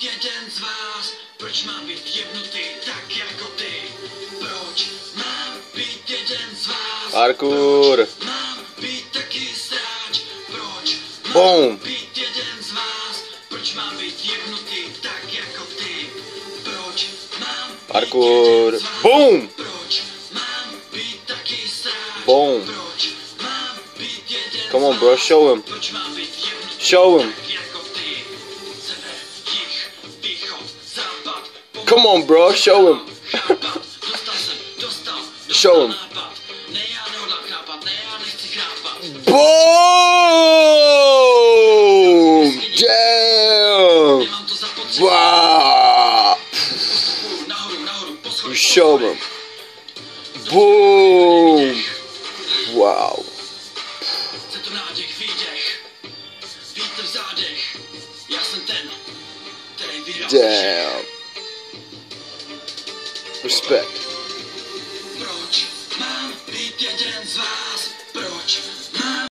jeden z vás? Proč mám být jebnutý tak jako ty? Proč mám být jeden z vás? Parkour. Proč mám být taky sráč? Proč mám Boom. být jeden z vás? Proč mám být jebnutý tak jako ty? Proč mám Parkour. vás? Boom. Proč mám být taky sráč? Boom. Proč mám být jeden Come on, bro, show him. Proč mám být jebnutý Show him. Come on, bro, show him. Show him. Boom! Damn! Wow! Show them. Boom! Wow! Chce Respect.